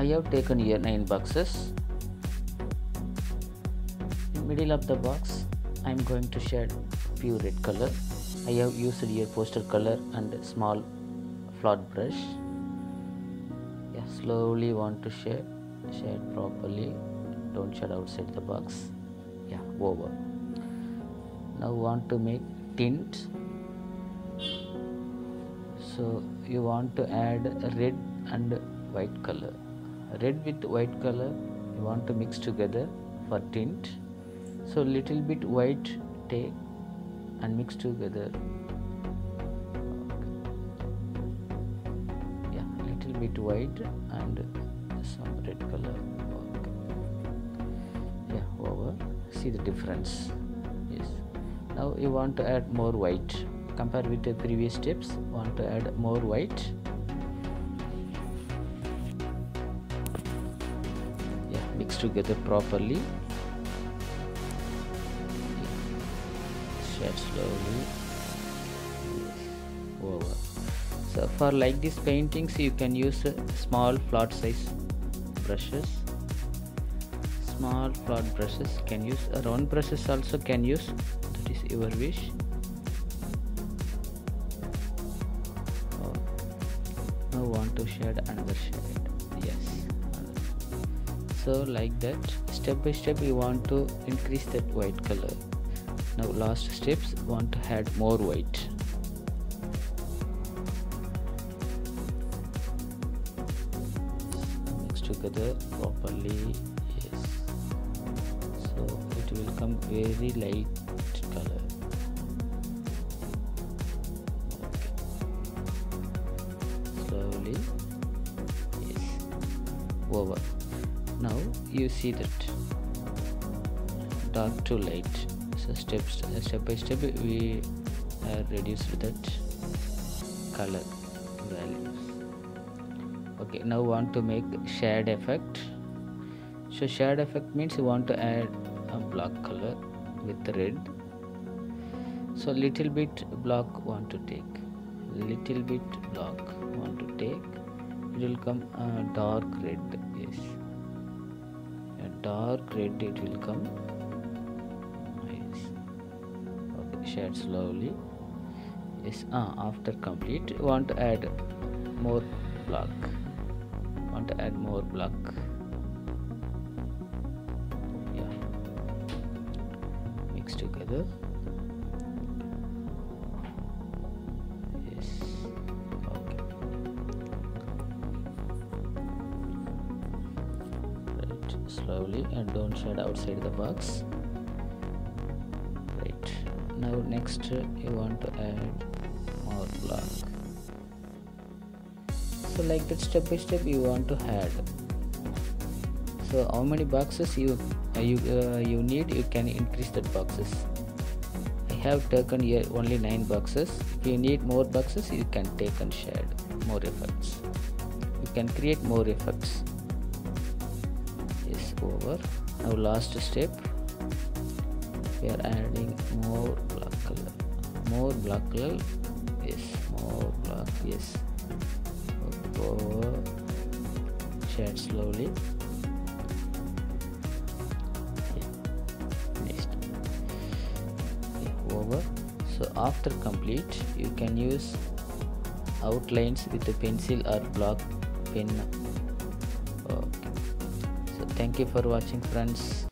I have taken here 9 boxes. In middle of the box I am going to shade pure red color. I have used here poster color and small flat brush. Yeah slowly want to shade shade properly. Don't shade outside the box. Yeah over. Now want to make tint. So you want to add red and white color red with white color you want to mix together for tint. So little bit white take and mix together. Yeah little bit white and some red color. Okay. yeah over. See the difference. Yes. Now you want to add more white. Compare with the previous steps. Want to add more white together properly. Slowly. Over. So for like these paintings you can use small flat size brushes. Small flat brushes can use uh, round brushes also can use. That is your wish. Oh. now want to shade another shade. Yes so like that. Step by step you want to increase that white color. Now last steps want to add more white. Mix together properly yes. So it will come very light color. Okay. Slowly yes. Over now you see that dark to light. So steps step by step we are reduced that color values. Okay now want to make shade effect. So shade effect means you want to add a black color with red. So little bit black want to take. Little bit black want to take. It will come uh, dark red yes a dark red it will come. Shade slowly. Yes ah after complete want to add more black want to add more black yeah. Mix together slowly and don't shed outside the box. Right. Now next uh, you want to add more black so like that step by step you want to add. So how many boxes you uh, you uh, you need you can increase the boxes. I have taken here only nine boxes. If you need more boxes you can take and shade more effects you can create more effects over. Now last step we are adding more black color. More black color yes more black yes. Over shade slowly. So after complete you can use outlines with a pencil or block pen. Okay thank you for watching friends